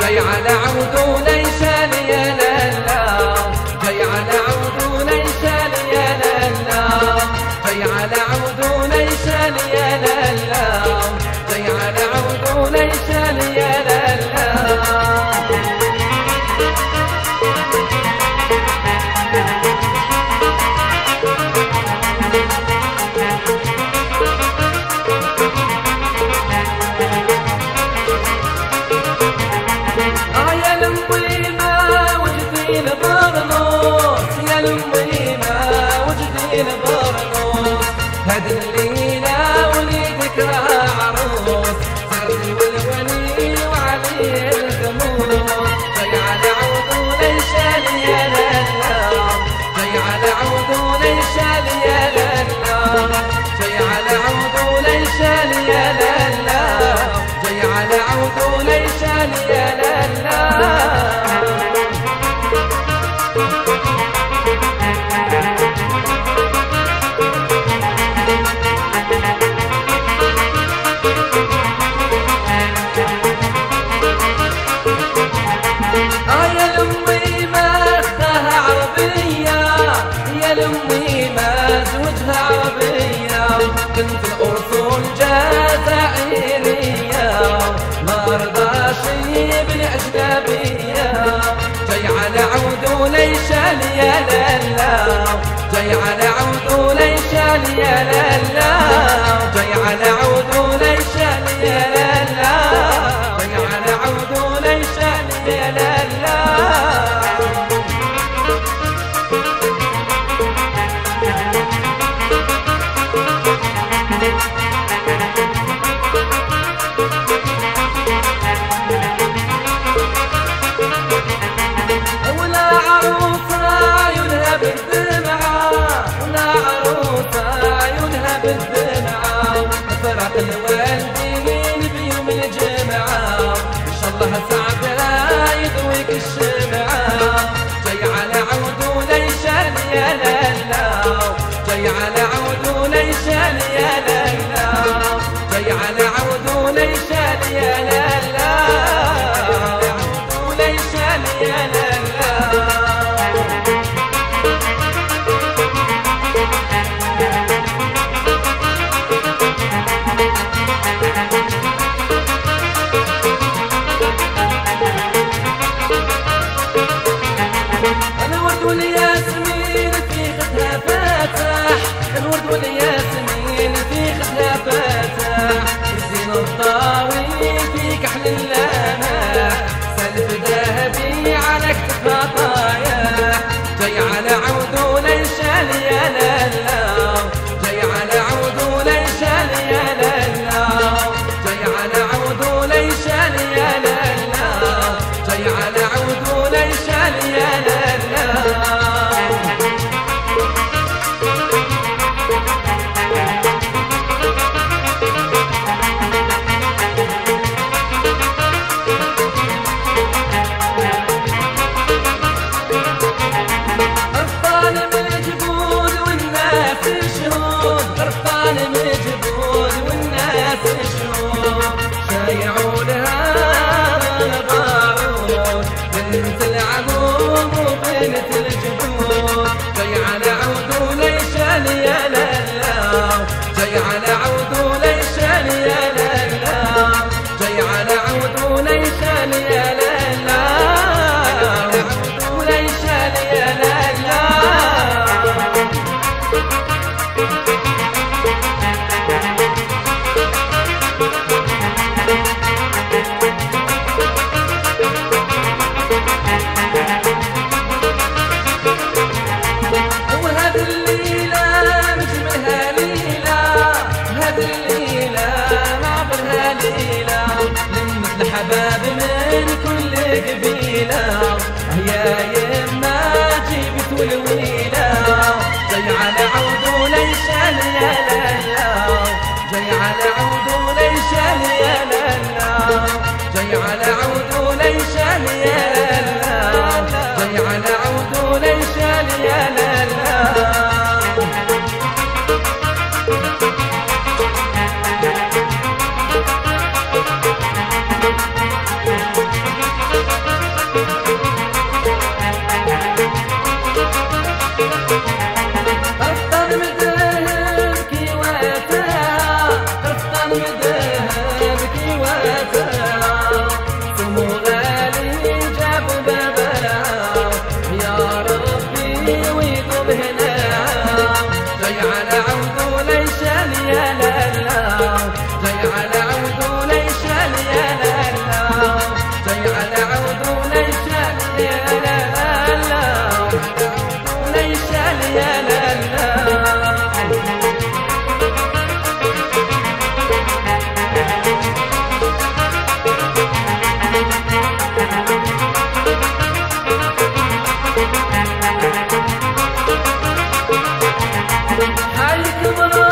جاي على عود وليس لي لا لا جاي على عود وليس لي لا لا جاي على عود وليس لي لا جاي على عود وليش يا لالا جاي على عود وليش يا لالا وليس ليالي Yeah. Thank you.